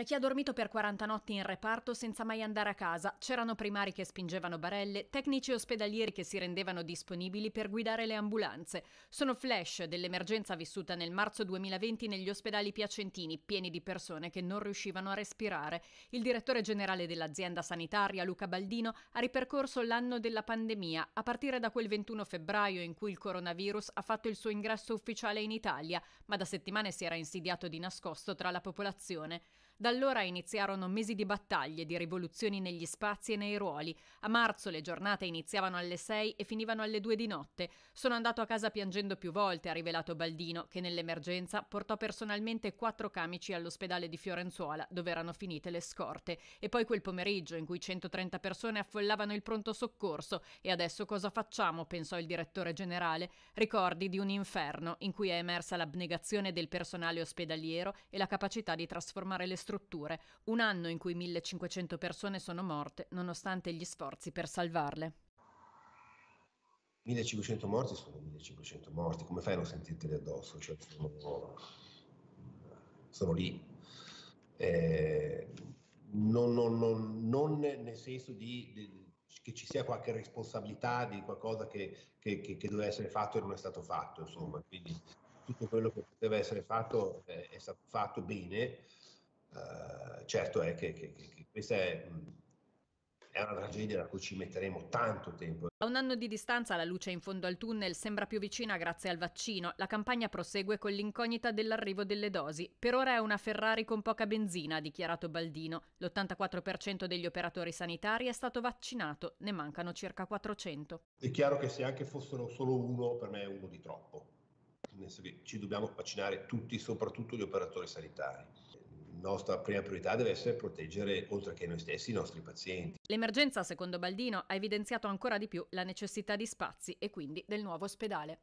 C'è chi ha dormito per 40 notti in reparto senza mai andare a casa, c'erano primari che spingevano barelle, tecnici ospedalieri che si rendevano disponibili per guidare le ambulanze. Sono flash dell'emergenza vissuta nel marzo 2020 negli ospedali piacentini, pieni di persone che non riuscivano a respirare. Il direttore generale dell'azienda sanitaria, Luca Baldino, ha ripercorso l'anno della pandemia, a partire da quel 21 febbraio in cui il coronavirus ha fatto il suo ingresso ufficiale in Italia, ma da settimane si era insidiato di nascosto tra la popolazione. Da allora iniziarono mesi di battaglie, di rivoluzioni negli spazi e nei ruoli. A marzo le giornate iniziavano alle 6 e finivano alle 2 di notte. Sono andato a casa piangendo più volte, ha rivelato Baldino, che nell'emergenza portò personalmente quattro camici all'ospedale di Fiorenzuola, dove erano finite le scorte. E poi quel pomeriggio in cui 130 persone affollavano il pronto soccorso. E adesso cosa facciamo? pensò il direttore generale. Ricordi di un inferno in cui è emersa l'abnegazione del personale ospedaliero e la capacità di trasformare le strutture strutture, un anno in cui 1500 persone sono morte nonostante gli sforzi per salvarle. 1500 morti sono 1500 morti, come fai a non sentirteli addosso? Cioè, sono, sono lì. Eh, non, non, non, non, nel senso di, di, che ci sia qualche responsabilità di qualcosa che, che, che, che, doveva essere fatto e non è stato fatto, insomma, quindi tutto quello che poteva essere fatto eh, è stato fatto bene, Uh, certo è che, che, che questa è, è, una tragedia da cui ci metteremo tanto tempo. A un anno di distanza la luce in fondo al tunnel sembra più vicina grazie al vaccino. La campagna prosegue con l'incognita dell'arrivo delle dosi. Per ora è una Ferrari con poca benzina, ha dichiarato Baldino. L'84% degli operatori sanitari è stato vaccinato, ne mancano circa 400. È chiaro che se anche fossero solo uno, per me è uno di troppo. Nel senso che ci dobbiamo vaccinare tutti, soprattutto gli operatori sanitari nostra prima priorità deve essere proteggere, oltre che noi stessi, i nostri pazienti. L'emergenza, secondo Baldino, ha evidenziato ancora di più la necessità di spazi e quindi del nuovo ospedale.